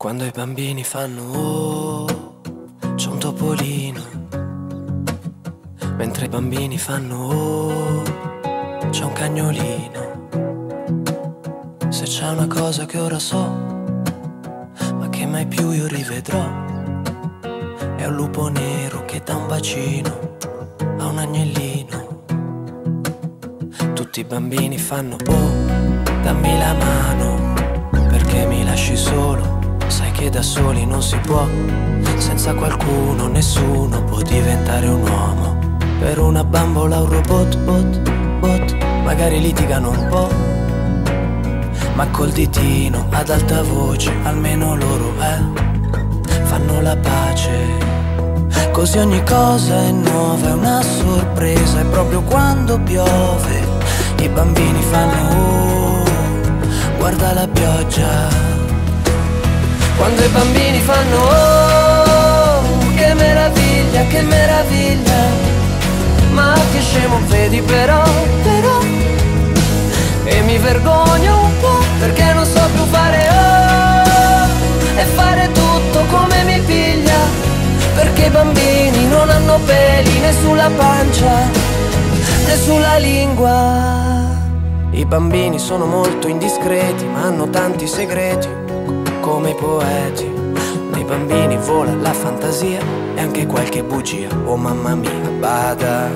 Quando i bambini fanno oh, c'è un topolino. Mentre i bambini fanno oh, c'è un cagnolino. Se c'è una cosa che ora so, ma che mai più io rivedrò, è un lupo nero che dà un bacino a un agnellino. Tutti i bambini fanno oh, dammi la mano, da soli non si può, senza qualcuno nessuno può diventare un uomo. Per una bambola un robot, bot, bot, magari litigano un po'. Ma col ditino ad alta voce, almeno loro eh, fanno la pace. Così ogni cosa è nuova, è una sorpresa, e proprio quando piove i bambini fanno oh, guarda la pioggia quando i bambini fanno oh, che meraviglia, che meraviglia. Ma che scemo vedi però, però E mi vergogno un po' perché non so più fare oh E fare tutto come mi piglia. Perché i bambini non hanno peli né sulla pancia Né sulla lingua. I bambini sono molto indiscreti ma hanno tanti segreti come i poeti. Nei bambini vola la fantasia e anche qualche bugia. Oh mamma mia, bada.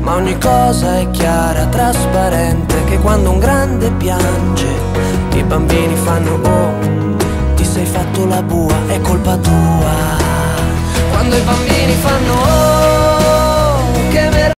Ma ogni cosa è chiara, trasparente, che quando un grande piange, i bambini fanno oh, ti sei fatto la bua, è colpa tua. Quando i bambini fanno oh